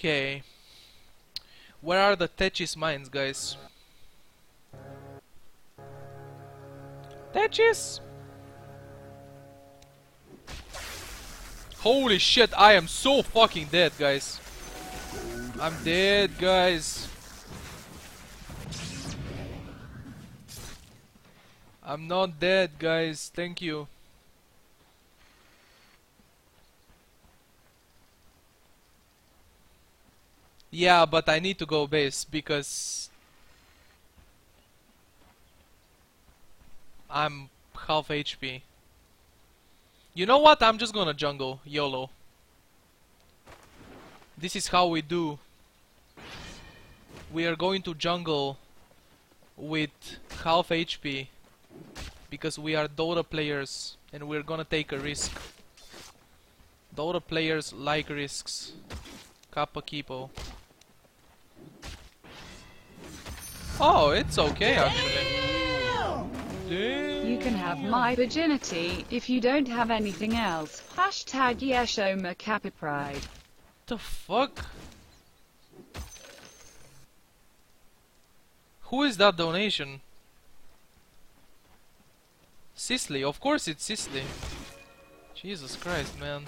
Okay. Where are the Techies mines, guys? Techies! Holy shit, I am so fucking dead, guys. I'm dead, guys. I'm not dead, guys. Thank you. Yeah, but I need to go base because I'm half HP. You know what? I'm just gonna jungle YOLO. This is how we do. We are going to jungle with half HP because we are Dota players and we're gonna take a risk. Dota players like risks. Kappa Keepo. Oh, it's okay actually. You can have my virginity if you don't have anything else. Hashtag Yeshoma Kappa Pride. The fuck? Who is that donation? Sisley, of course it's Sisley. Jesus Christ, man.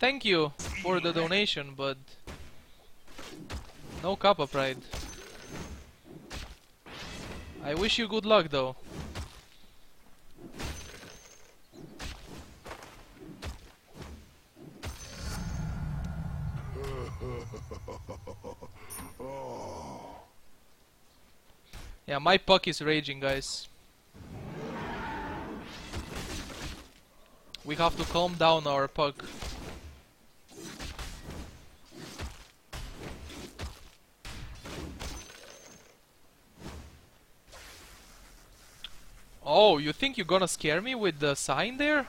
Thank you for the donation, but no Kappa Pride. I wish you good luck though. Yeah, my puck is raging, guys. We have to calm down our puck. Oh, you think you're gonna scare me with the sign there?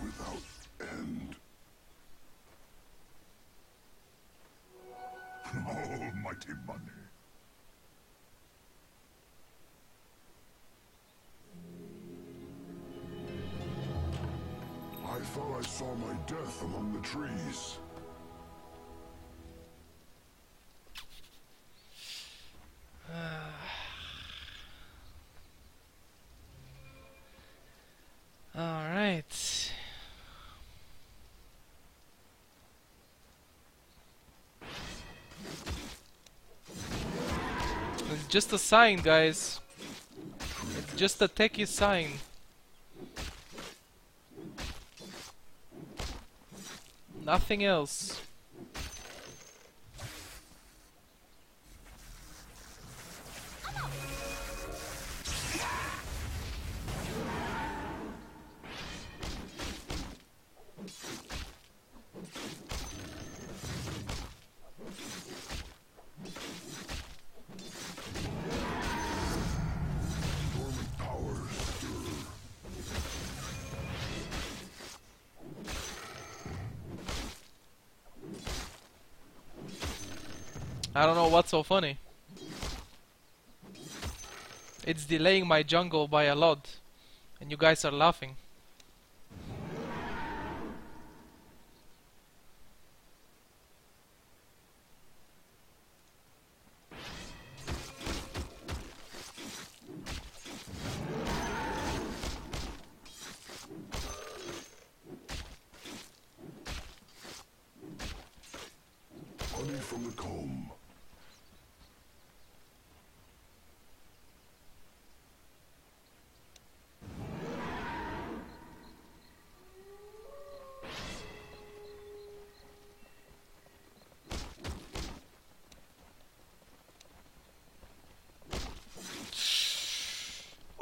without end. Almighty money. I thought I saw my death among the trees. Just a sign, guys. It's just a techie sign. Nothing else. So funny. It's delaying my jungle by a lot. And you guys are laughing.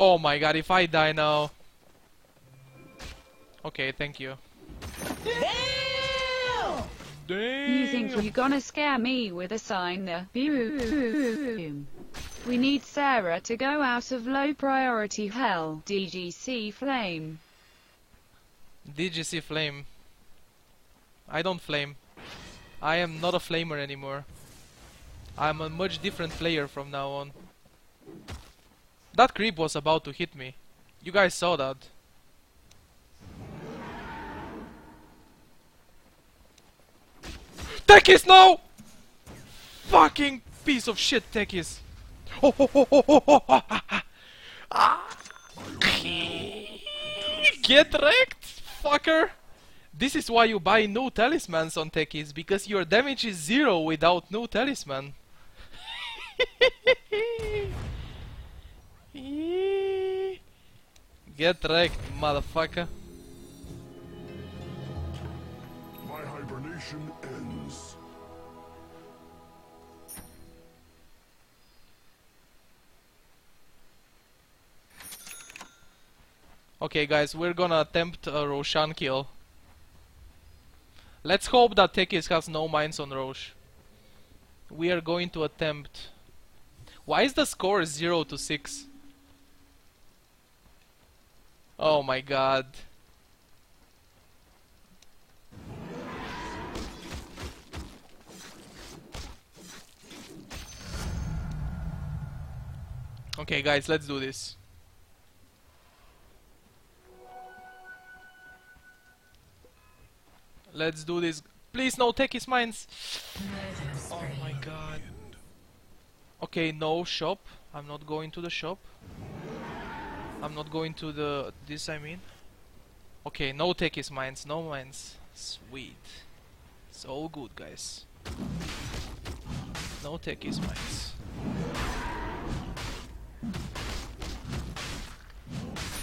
Oh my god, if I die now. Okay, thank you. You think you're gonna scare me with a sign there? Boom. We need Sarah to go out of low priority hell. DGC Flame. DGC flame. I don't flame. I am not a flamer anymore. I'm a much different player from now on. That creep was about to hit me. You guys saw that. Techies, no! Fucking piece of shit, Techies. Ah. Get wrecked, fucker! This is why you buy no talismans on Techies, because your damage is zero without no talisman. Get wrecked, motherfucker. My hibernation ends. Okay guys, we're gonna attempt a Roshan kill. Let's hope that Techies has no mines on Rosh. We are going to attempt. Why is the score 0 to 6? Oh my god. Okay guys, let's do this. Let's do this. Please no Techies mines. Oh my god. Okay, no shop. I'm not going to the shop. I'm not going to the this I mean. Okay, no his mines, no mines. Sweet. It's all good guys. No his mines.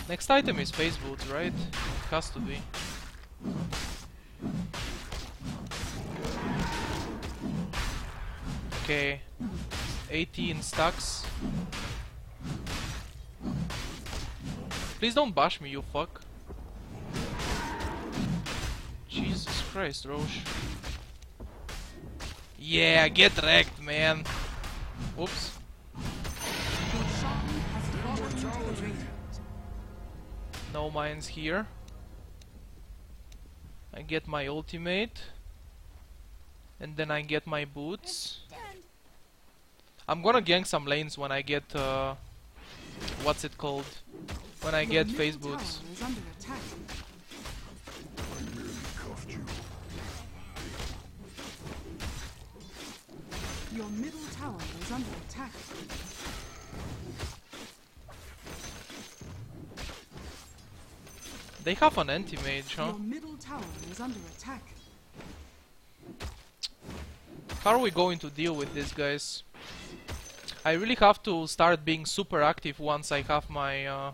Next item is Phase Boots, right? It Has to be. Okay. 18 stacks. Please don't bash me, you fuck. Jesus Christ, Rosh. Yeah, get wrecked, man. Oops. No mines here. I get my ultimate. And then I get my boots. I'm gonna gank some lanes when I get uh, what's it called? When I get Phase Boots. Is under attack. I merely cuffed you. Your middle tower is under attack. They have an anti-mage, huh? Your middle tower is under attack. How are we going to deal with these guys? I really have to start being super active once I have my uh,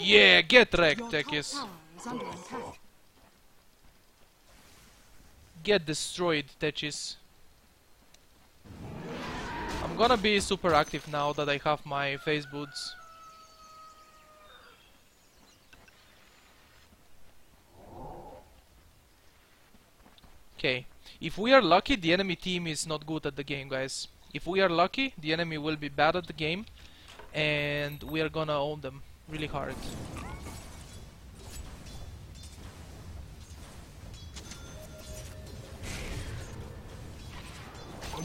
Yeah, get wrecked, Techies. tower is under attack. Get destroyed, Techies. I'm gonna be super active now that I have my Phase Boots. Okay, if we are lucky, the enemy team is not good at the game, guys. If we are lucky, the enemy will be bad at the game, and we are gonna own them really hard.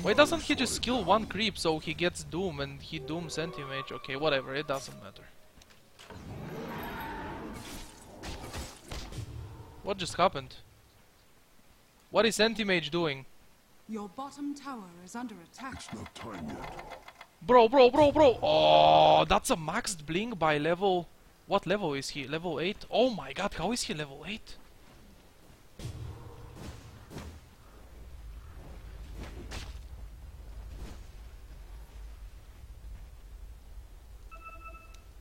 Why doesn't he just kill one creep so he gets Doom and he dooms anti-mage? Okay, whatever, it doesn't matter. What just happened? What is anti-mage doing? Your bottom tower is under attack. It's not time yet. Bro, bro, bro, bro! Oh, that's a maxed blink by level... What level is he? Level 8? Oh my god, how is he level 8?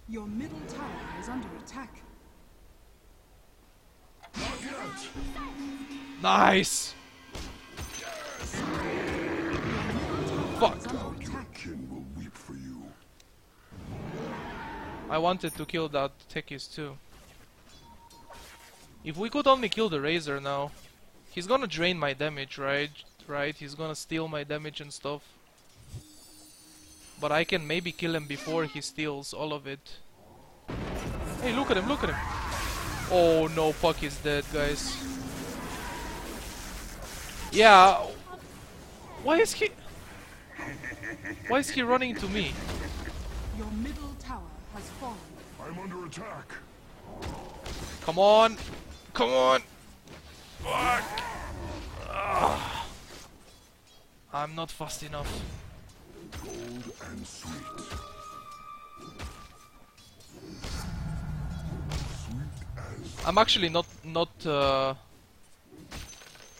Your middle tower is under attack. Nice! Fuck. Is under attack. Kin will weep for you. I wanted to kill that Techies too. If we could only kill the Razor now. He's gonna drain my damage, right? Right? He's gonna steal my damage and stuff. But I can maybe kill him before he steals all of it. Hey, look at him, look at him! Oh no, Puck is dead, guys. Yeah. Why is he... Why is he running to me? Your middle tower has fallen. I'm under attack. Come on! Come on! Fuck! Ah. I'm not fast enough. Gold and sweet. Sweet as I'm actually not not uh,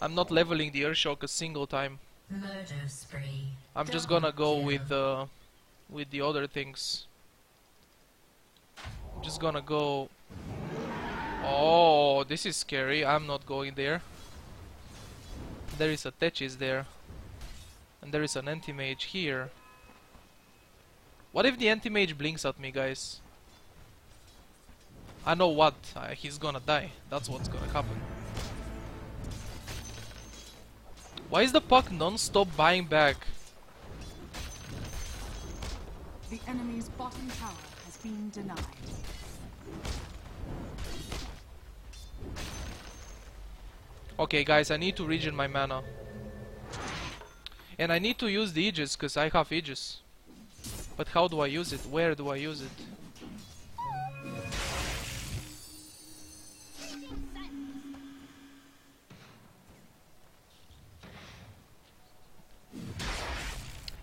I'm not leveling the Earth Shock a single time. Murder spree. I'm just gonna go kill. with uh, with the other things. Just gonna go. Oh, this is scary. I'm not going there. There is a Techies there, and there is an anti-mage here. What if the anti-mage blinks at me, guys? I know what. Uh, he's gonna die. That's what's gonna happen. Why is the puck non-stop buying back? The enemy's bottom tower has been denied. Okay, guys, I need to regen my mana. And I need to use the Aegis, because I have Aegis. But how do I use it? Where do I use it?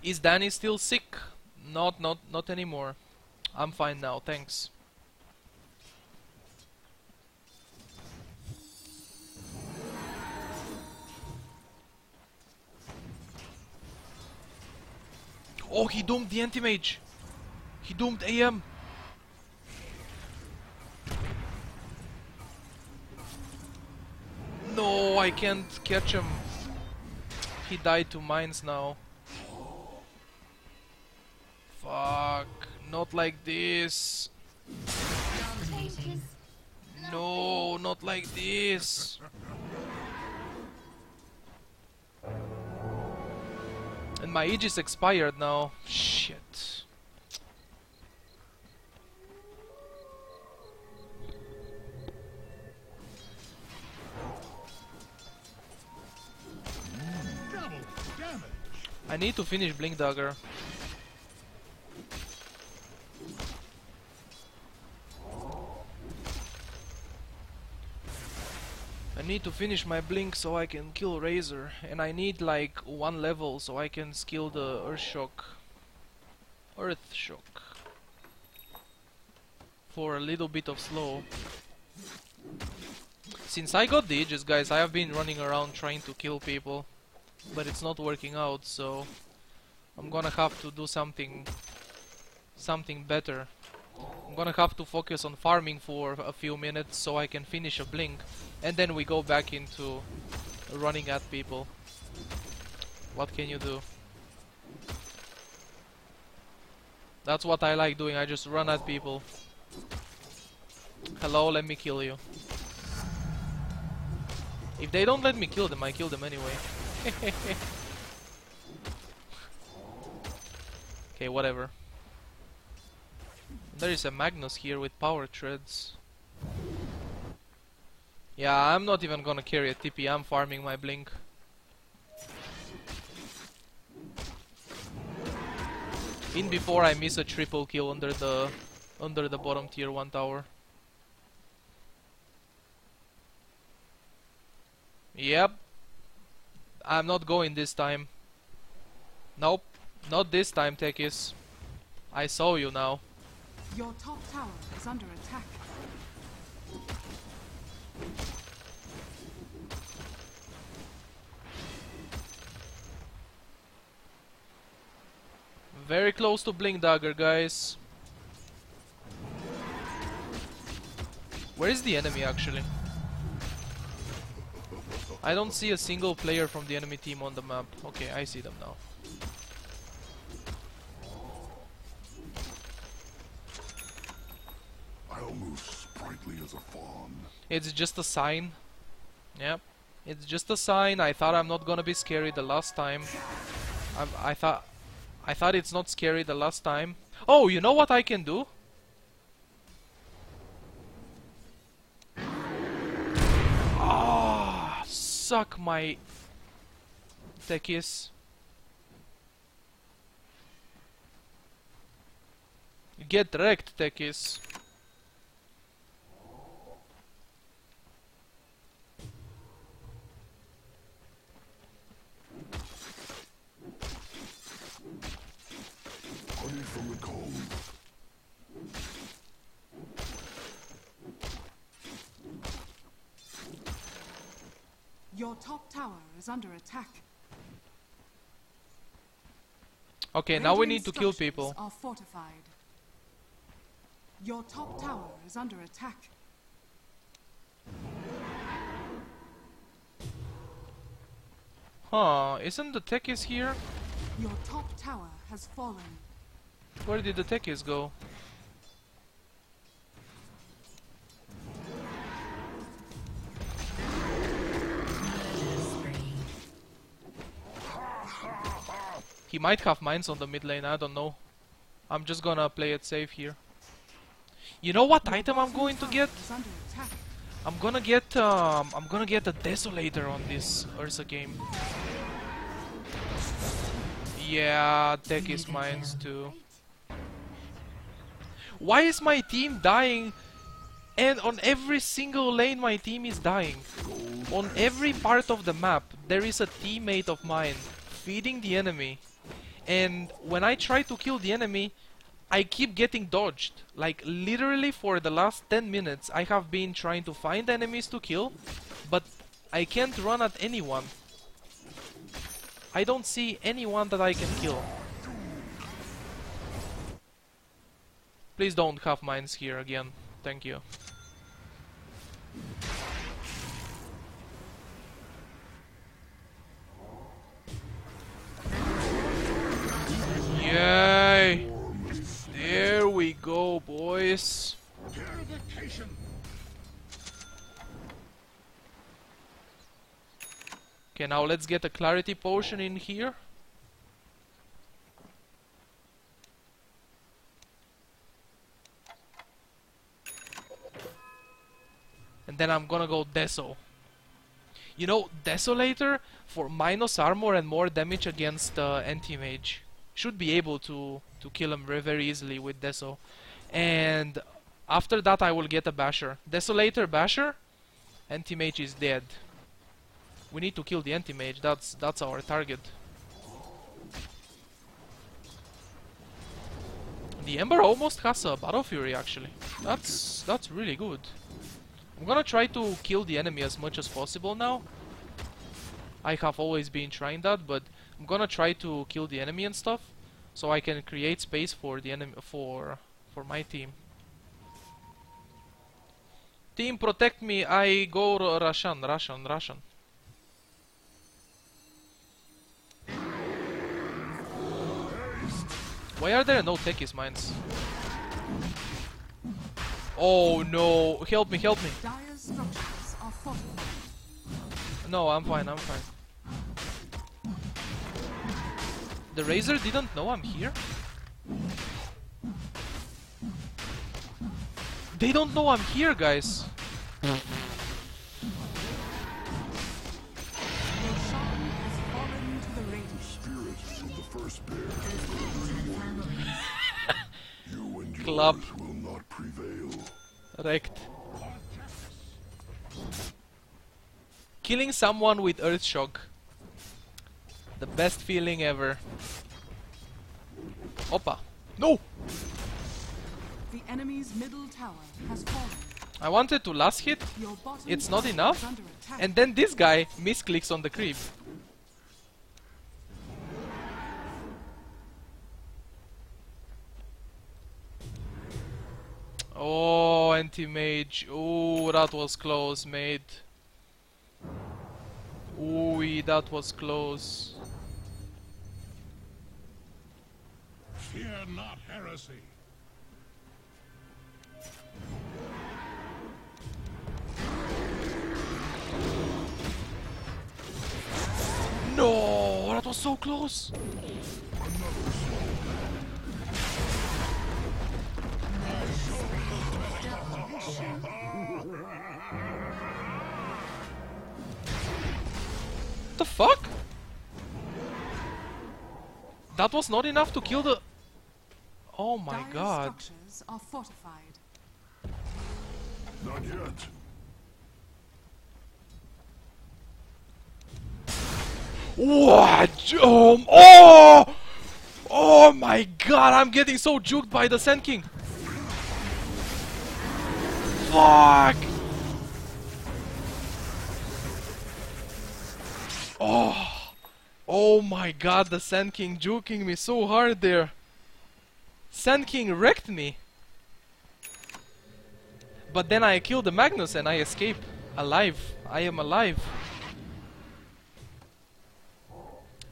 Is Danny still sick? Not, not, not anymore. I'm fine now, thanks. Oh, he doomed the anti-mage. He doomed AM. No, I can't catch him. He died to mines now. Fuck. Not like this. No, not like this. And my Aegis expired now. Shit. Hmm. I need to finish Blink Dagger. Need to finish my blink so I can kill Razor, and I need like one level so I can skill the Earth Shock. Earth Shock. For a little bit of slow. Since I got the Aegis, guys, I have been running around trying to kill people, but it's not working out, so I'm gonna have to do something, something better. I'm gonna have to focus on farming for a few minutes so I can finish a blink and then we go back into running at people. What can you do? That's what I like doing, I just run at people. Hello, let me kill you. If they don't let me kill them, I kill them anyway. okay, whatever. There is a Magnus here with power treads. Yeah, I'm not even gonna carry a TP, I'm farming my blink. In before I miss a triple kill under the under the bottom tier 1 tower. Yep. I'm not going this time. Nope. Not this time, Techies. I saw you now. Your top tower is under attack. Very close to Blink Dagger, guys. Where is the enemy actually? I don't see a single player from the enemy team on the map. Okay, I see them now. as a fawn. It's just a sign. Yep. It's just a sign. I thought I'm not gonna be scary the last time. I I thought... I thought it's not scary the last time. Oh, you know what I can do? Ah, oh, suck my techies. Get wrecked, techies. Your top tower is under attack. Okay, now we need to kill people. Are fortified. Your top tower is under attack. Huh, isn't the Techies here? Your top tower has fallen. Where did the Techies go? He might have mines on the mid lane, I don't know. I'm just gonna play it safe here. You know what item I'm going to get? I'm gonna get um I'm gonna get a desolator on this Ursa game. Yeah, Techies mines too. Why is my team dying? And on every single lane my team is dying. On every part of the map there is a teammate of mine feeding the enemy. And when I try to kill the enemy, I keep getting dodged. Like literally for the last 10 minutes I have been trying to find enemies to kill, but I can't run at anyone. I don't see anyone that I can kill. Please don't have mines here again. Thank you. Okay, now let's get a clarity potion in here. And then I'm gonna go Deso. You know, Desolator for minus armor and more damage against uh, anti-mage should be able to to kill him very, easily with Deso. And after that I will get a Basher. Desolator Basher, anti-mage is dead. We need to kill the anti-mage, that's that's our target. The Ember almost has a Battle Fury actually. That's that's really good. I'm gonna try to kill the enemy as much as possible now. I have always been trying that, but I'm gonna try to kill the enemy and stuff, so I can create space for the enemy for for my team. Team, protect me! I go Russian, Russian, Russian. Why are there no techies mines? Oh no! Help me! Help me! Dire's structures are fortified. No, I'm fine, I'm fine. The Razor didn't know I'm here? They don't know I'm here, guys! Club. will not prevail. Wrecked. Killing someone with Earth Shock. The best feeling ever. Opa! No! The enemy's middle tower has fallen. I wanted to last hit, It's not enough? is under attack. and then this guy misclicks on the creep. Oh, anti-mage. Oh, that was close, mate. Ooh, that was close. Fear not heresy. No, that was so close. The fuck? That was not enough to kill the. Oh my Dire's god. structures are fortified. Not yet. What? Um, oh! Oh my god, I'm getting so juked by the Sand King. Fuck! Oh! Oh my god, the Sand King juking me so hard there. Sand King wrecked me. But then I killed the Magnus and I escape. Alive. I am alive.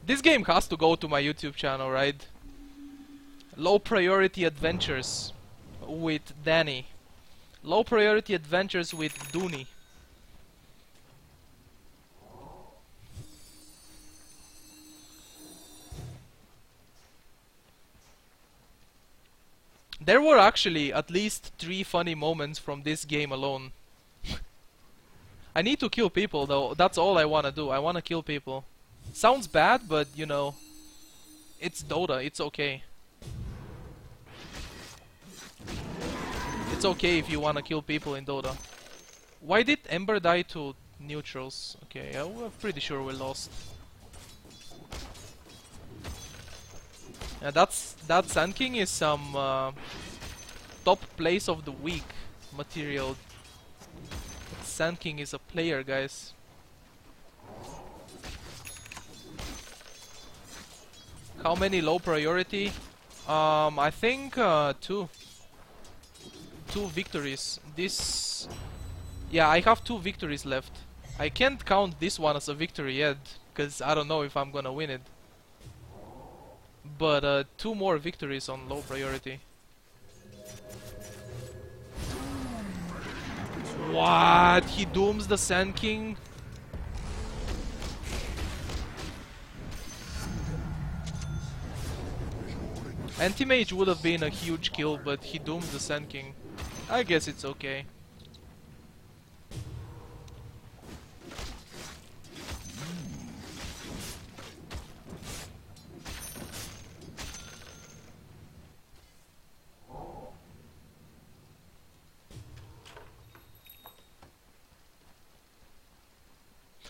This game has to go to my YouTube channel, right? Low Priority Adventures with Danny. Low Priority Adventures with Dooney. There were actually at least three funny moments from this game alone. I need to kill people though, that's all I wanna do, I wanna kill people. Sounds bad, but you know, it's Dota, it's okay. It's okay if you wanna kill people in Dota. Why did Ember die to neutrals? Okay, we're pretty sure we lost. Yeah, that's that Sand King is some uh, top place of the week material. Sand King is a player, guys. How many low priority? Um, I think uh, two. Two victories. This, yeah, I have two victories left. I can't count this one as a victory yet, because I don't know if I'm gonna win it but uh, two more victories on low priority. What? He dooms the Sand King? Anti-Mage would have been a huge kill, but he doomed the Sand King. I guess it's okay.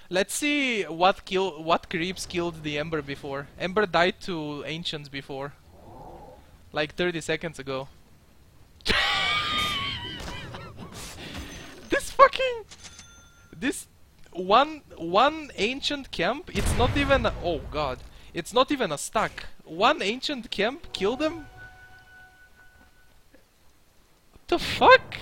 Let's see what kill what creeps killed the Ember before. Ember died to Ancients before. Like 30 seconds ago. this fucking this one one ancient camp, it's not even a, oh god. It's not even a stack. One ancient camp killed them? What the fuck?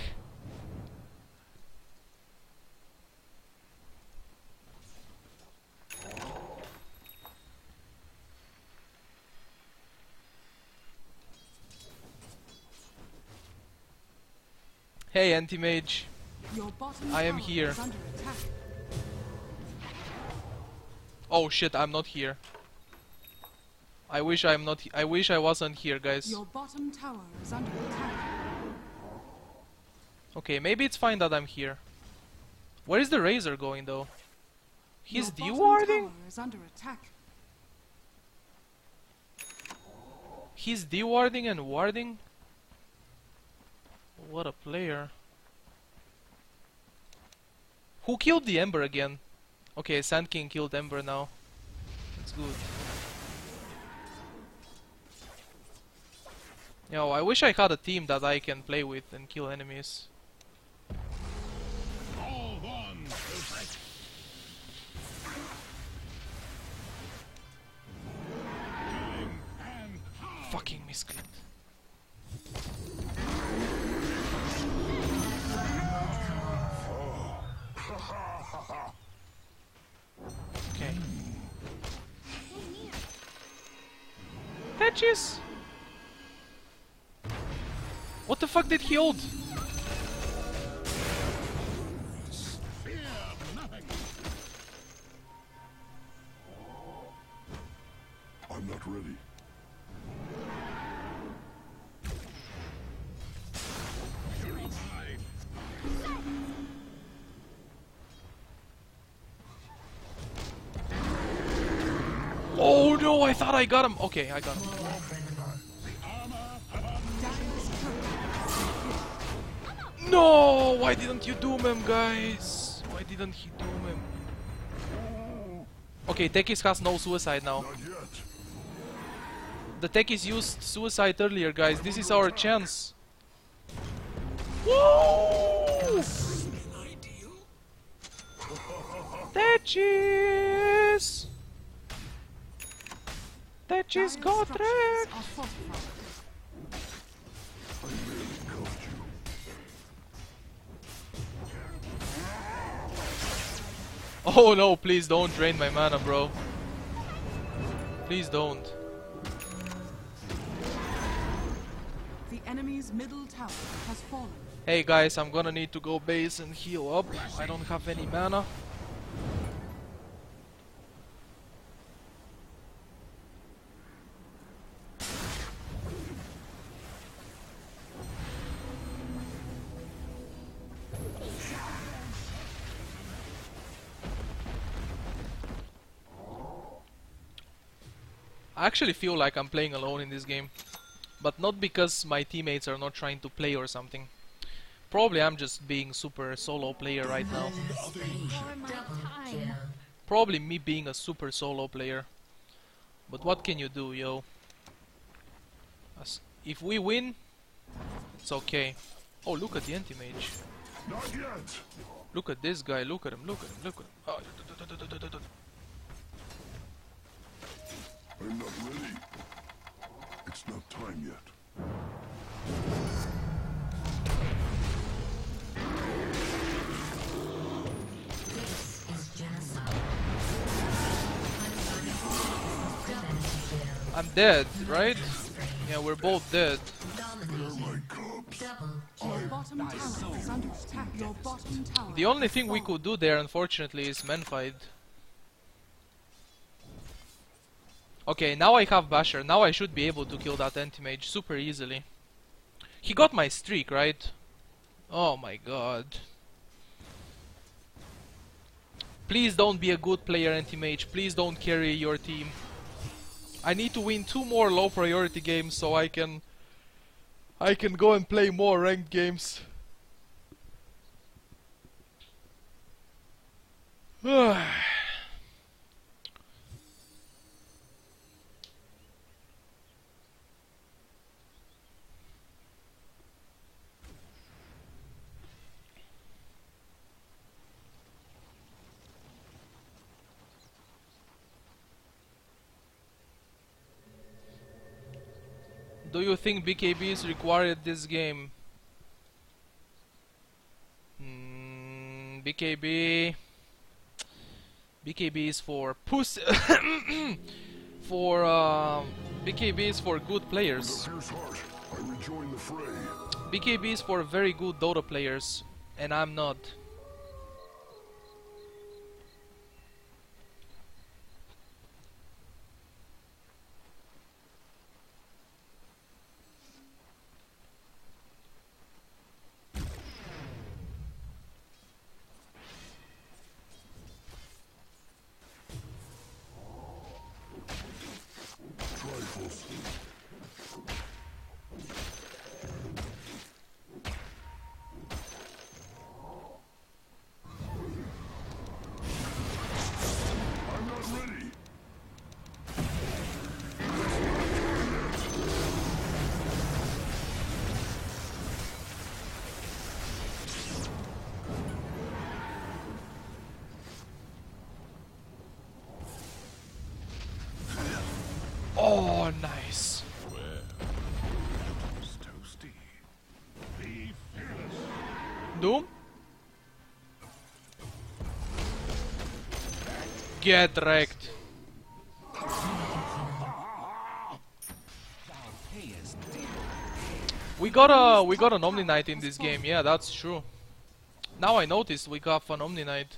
Hey, anti-mage. I am here. is under attack. Oh shit, I'm not here. I wish I'm not. I wish I wasn't here, guys. Your bottom tower is under attack. Okay, maybe it's fine that I'm here. Where is the Razor going though? He's dewarding? tower is under attack. He's dewarding and warding? What a player. Who killed the Ember again? Okay, Sand King killed Ember now. That's good. Yo, I wish I had a team that I can play with and kill enemies. Fucking misclicked. What the fuck did he hold? I'm not ready. I thought I got him. Okay, I got him. No! Why didn't you doom him, guys? Why didn't he doom him? Okay, Techies has no suicide now. The Techies used suicide earlier, guys. This is our chance. Woo! Techies! Techies Dire got structures wrecked! are fortified. Oh no, please don't drain my mana, bro. Please don't. The enemy's middle tower has fallen. Hey guys, I'm gonna need to go base and heal up. I don't have any mana. I actually feel like I'm playing alone in this game. But not because my teammates are not trying to play or something. Probably I'm just being super solo player right now. Probably me being a super solo player. But what can you do, yo? If we win, it's okay. Oh, look at the anti-mage. Look at this guy, look at him, look at him, look at him. Oh, I'm not ready. It's not time yet. This is genocide. I'm dead, right? Yeah, we're both dead. Dominating. My cubs. Double Your bottom tower is under attack. Your bottom tower. The only thing we could do there, unfortunately, is manfight. Okay, now I have Basher. Now I should be able to kill that anti-mage super easily. He got my streak, right? Oh my god. Please don't be a good player, anti-mage. Please don't carry your team. I need to win two more low priority games so I can I can go and play more ranked games. Do you think BKB is required this game? Mm, BKB. BKB is for puss. for um, BKB is for good players. Fierce heart. I rejoin the fray. BKB is for very good Dota players, and I'm not. Get wrecked. We got a we got an Omni Knight in this game, yeah, that's true. Now I noticed we got an Omni Knight.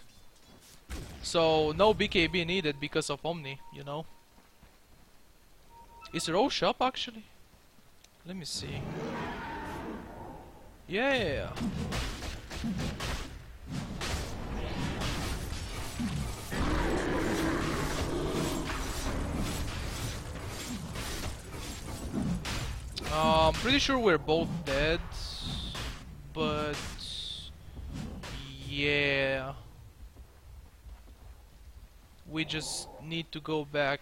So no BKB needed because of Omni, you know. Is Rosh up actually? Let me see. Yeah. Pretty sure we're both dead, but Yeah. We just need to go back.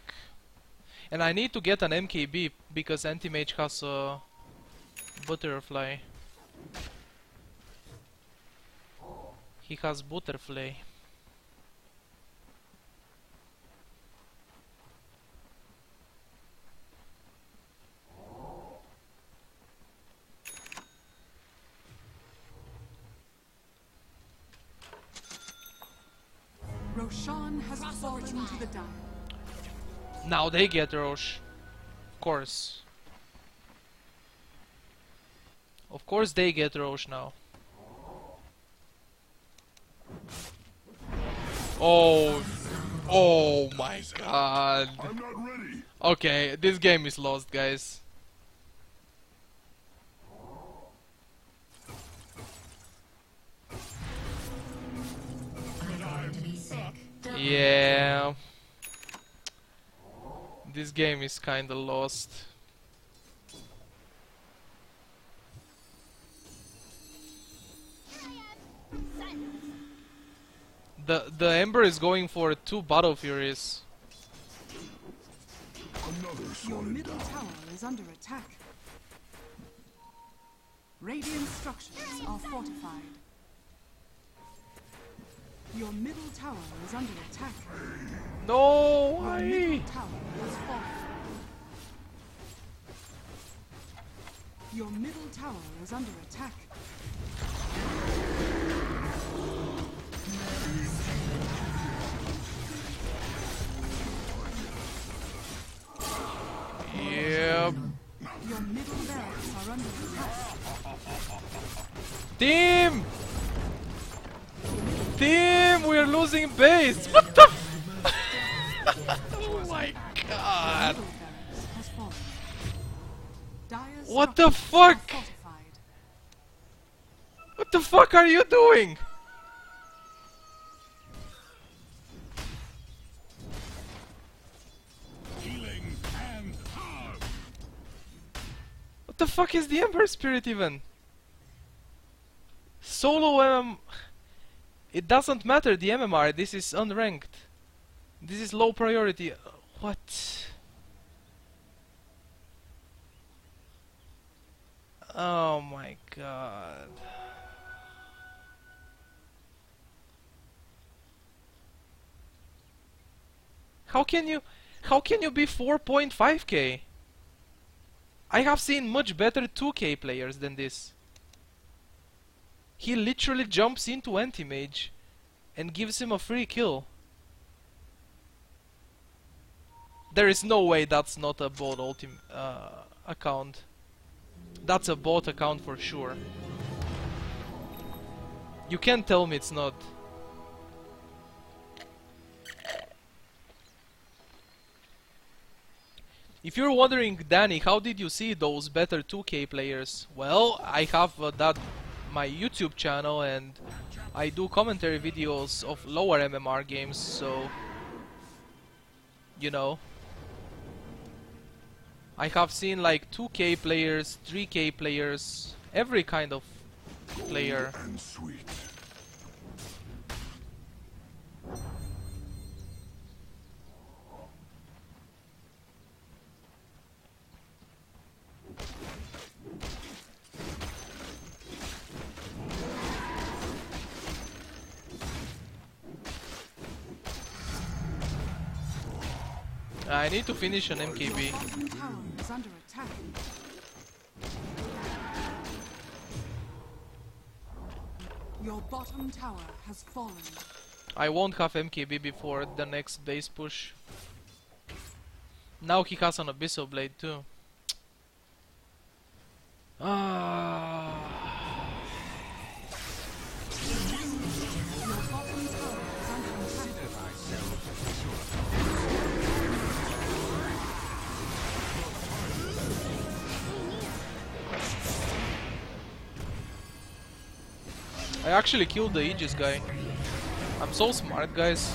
And I need to get an MKB because Anti-Mage has a butterfly. He has butterfly. Roshan has fallen to the dire. Now they get Rosh. Of course. Of course they get Rosh now. Oh, oh my god. I'm not ready. Okay, this game is lost, guys. Yeah. This game is kinda lost. The the Ember is going for two Battle Furies. Another Your middle down. tower is under attack. Radiant structures are fortified. Your middle tower is under attack. No, Your why? middle tower has fallen. Your middle tower is under attack. Yep. Your middle barracks are under attack. Team! Team, we're losing base. What the? f- oh my god! Middle barracks has fallen. Dire's What the fuck? What the fuck are you doing? Healing and hard. What the fuck is the Ember Spirit even? Solo MM. It doesn't matter the MMR. This is unranked. This is low priority. What? Oh my god. How can you how can you be 4.5k? I have seen much better 2k players than this. He literally jumps into anti-mage and gives him a free kill. There is no way that's not a bot ultim uh, account. That's a bot account for sure. You can't tell me it's not. If you're wondering, Danny, how did you see those better 2K players? Well, I have uh, that my YouTube channel and I do commentary videos of lower MMR games, so you know. I have seen like 2K players, 3K players, every kind of player. Need to finish an MKB. Bottom tower is under attack. Your bottom tower has fallen. I won't have MKB before the next base push. Now he has an Abyssal Blade too. Ah. I actually killed the Aegis guy. I'm so smart, guys.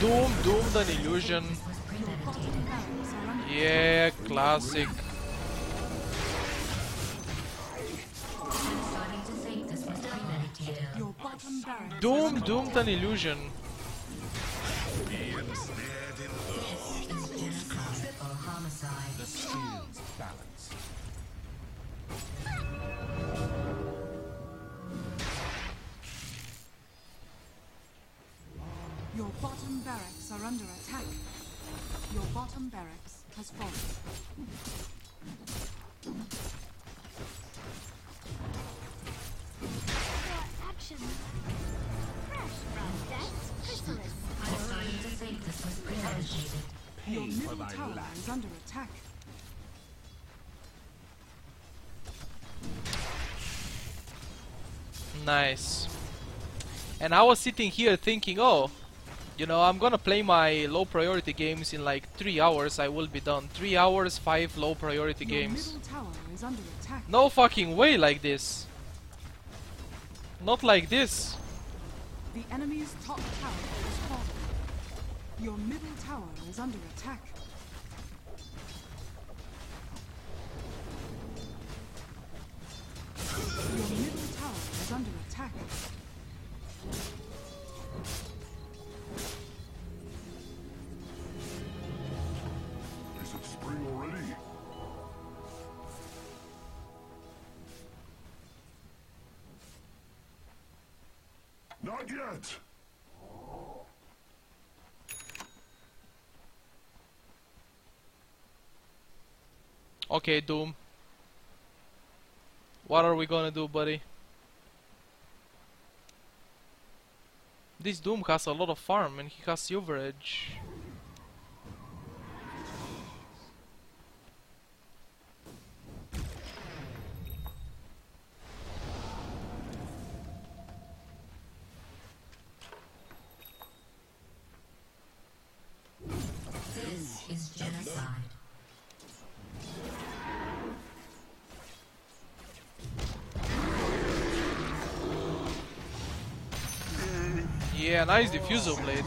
Doom, doomed an illusion. Yeah, classic. Doom, doomed an illusion. And I was sitting here thinking, oh, you know, I'm gonna play my low priority games in like 3 hours, I will be done. 3 hours, 5 low priority Your games. tower is under attack. No fucking way like this. Not like this. The enemy's top tower has fallen. Your middle tower is under attack. Your middle tower is under attack. Not yet! Okay, Doom. What are we gonna do, buddy? This Doom has a lot of farm and he has Silver Edge. Yeah, nice diffusal blade.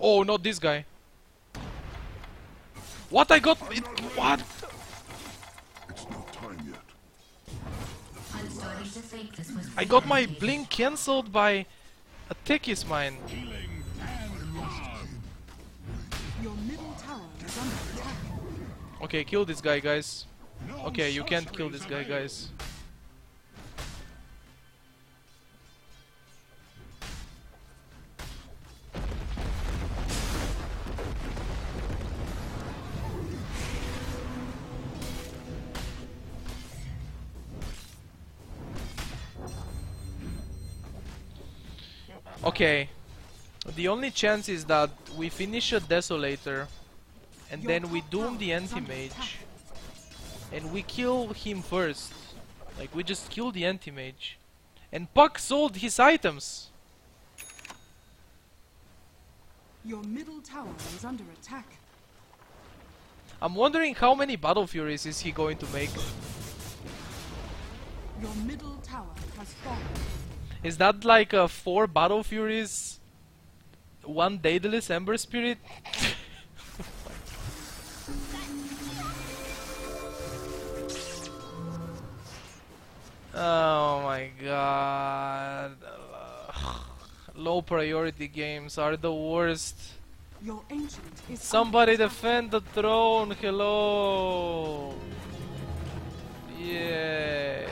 Oh, not this guy. What I got? It, what? It's not time yet. I'm starting to think this was I got my blink cancelled by a Techies mine. Okay, kill this guy, guys. Okay, you can't kill this guy, guys. Okay. The only chance is that we finish a Desolator and Your then we doom the tower is under anti-mage and we kill him first. Like we just kill the anti-mage. And Puck sold his items. Your middle tower is under attack. I'm wondering how many Battle Furies is he going to make. Your middle tower has fallen. Is that like a four Battle Furies, one Daedalus Ember Spirit? oh my god. Ugh. Low priority games are the worst. Your ancient is Somebody defend the throne, hello! Yay!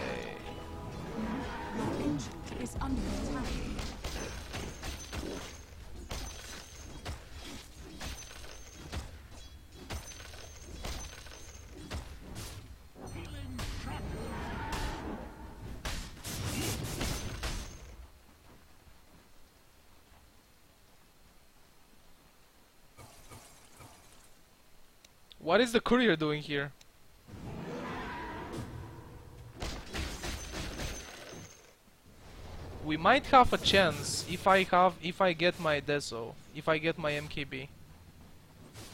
What is the courier doing here? We might have a chance if I have if I get my Deso, if I get my MKB.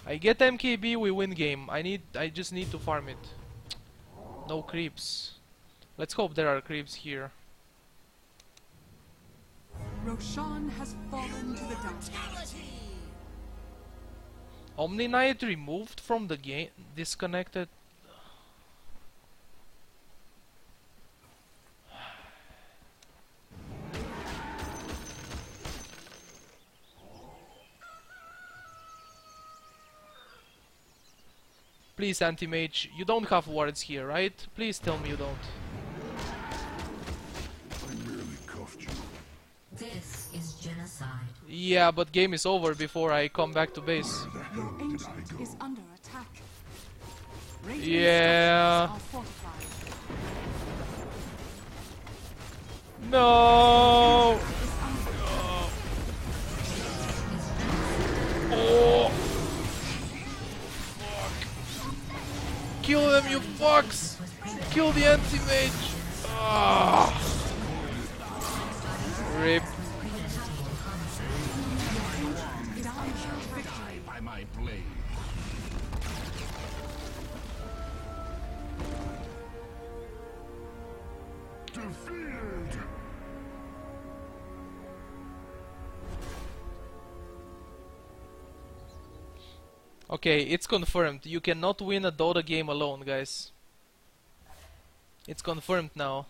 I get MKB, we win game. I need I just need to farm it. No creeps. Let's hope there are creeps here. Roshan has fallen to the dark. Omniknight removed from the game, disconnected. Please, anti-mage, you don't have wards here, right? Please tell me you don't. I merely cuffed you. This is genocide. Yeah, but game is over before I come back to base. Yeah. No! Oh! Fuck. Kill them, you fucks! Kill the anti-mage! Ah! Rip. Okay, it's confirmed. You cannot win a Dota game alone, guys. It's confirmed now.